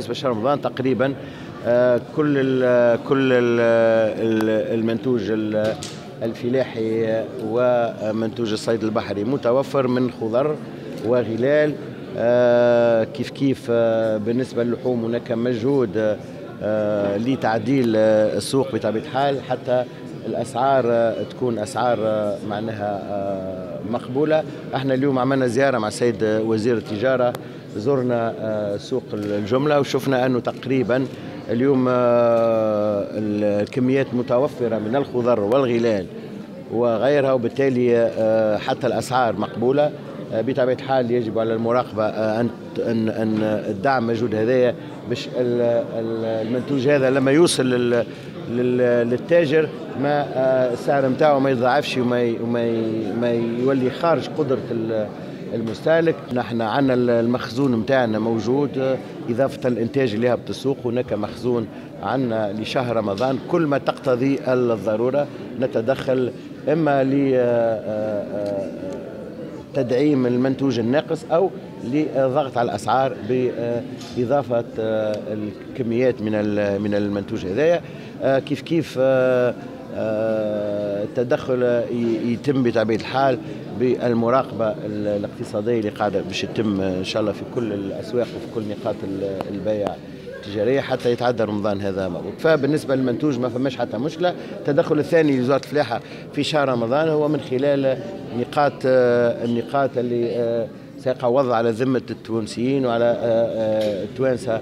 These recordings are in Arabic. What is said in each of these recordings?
شهر رمضان تقريبا آه، كل ال كل ال المنتوج الفلاحي ومنتوج الصيد البحري متوفر من خضر وغلال. آه، كيف كيف آه، بالنسبة للحوم هناك مجهود لتعديل السوق بطبيعة الحال حتى الأسعار تكون أسعار معناها مقبولة. إحنا اليوم عملنا زيارة مع السيد وزير التجارة. زرنا سوق الجملة وشفنا أنه تقريبا اليوم آه، الكميات متوفرة من الخضر والغلال وغيرها وبالتالي آه، حتى الأسعار مقبولة. آه، بطبيعة الحال يجب على المراقبة أن أن أن الدعم موجود هذايا باش المنتوج هذا لما يوصل للتاجر ما السعر نتاعو ما يضاعفش وما وما يولي خارج قدرة المستهلك. نحن عندنا المخزون نتاعنا موجود إضافة الإنتاج اللي هبط السوق هناك مخزون عندنا لشهر رمضان. كل ما تقتضي الضرورة نتدخل إما لتدعيم المنتوج الناقص أو لضغط على الأسعار بإضافة الكميات من من المنتوج هذايا. كيف كيف التدخل يتم بطبيعة الحال بالمراقبة الاقتصادية اللي قاعدة باش تتم إن شاء الله في كل الأسواق وفي كل نقاط البيع. التجارية حتى يتعدى رمضان هذا موجود فبالنسبة للمنتوج ما فماش حتى مشكلة. التدخل الثاني لوزاره الفلاحة في شهر رمضان هو من خلال نقاط النقاط اللي سيقع وضع على ذمة التونسيين وعلى التوانسة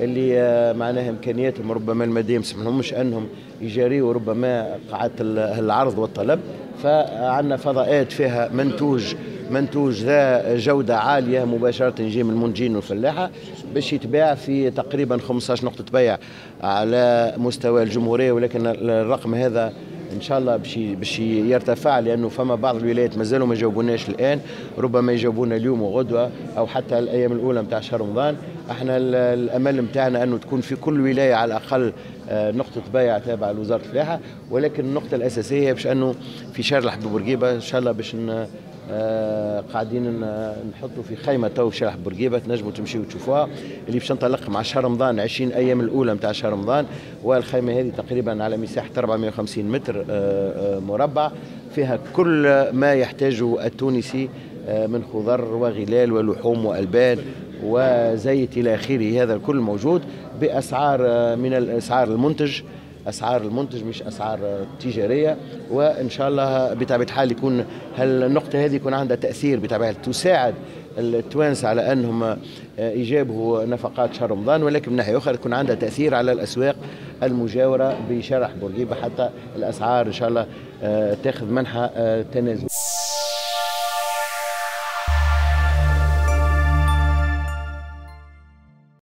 اللي معناها إمكانياتهم ربما الماديه ما مش أنهم يجاريوا ربما قاعات العرض والطلب. فعندنا فضاءات فيها منتوج منتوج ذا جودة عالية مباشرة يجي من المنتجين والفلاحة باش يتباع في تقريبا 15 نقطة بيع على مستوى الجمهورية ولكن الرقم هذا إن شاء الله باش باش يرتفع لأنه فما بعض الولايات مازالوا ما جاوبوناش الآن. ربما يجاوبونا اليوم وغدوة أو حتى الأيام الأولى نتاع شهر رمضان. إحنا الأمل نتاعنا أنه تكون في كل ولاية على الأقل آه، نقطة بيع تابعة لوزارة الفلاحة ولكن النقطة الأساسية باش أنه في شهر الحبيب بورقيبة إن شاء الله باش آه قاعدين نحطوا في خيمة تو شارع بورقيبة تنجموا تمشيوا تشوفوها اللي باش تنطلق مع شهر رمضان 20 أيام الأولى نتاع شهر رمضان والخيمة هذه تقريبا على مساحة 450 متر آه, آه، مربع فيها كل ما يحتاجه التونسي من خضر وغلال ولحوم وألبان وزيت إلى آخره هذا الكل موجود بأسعار من الأسعار المنتج. أسعار المنتج مش أسعار تجارية وإن شاء الله بطبيعه الحال يكون النقطه هذه يكون عندها تأثير بطبيعه تساعد التوانسة على أنهم يجابوا نفقات شهر رمضان ولكن من ناحية أخرى يكون عندها تأثير على الأسواق المجاورة بشرح بورقيبة حتى الأسعار إن شاء الله آه، تاخذ منحى آه، تنازل.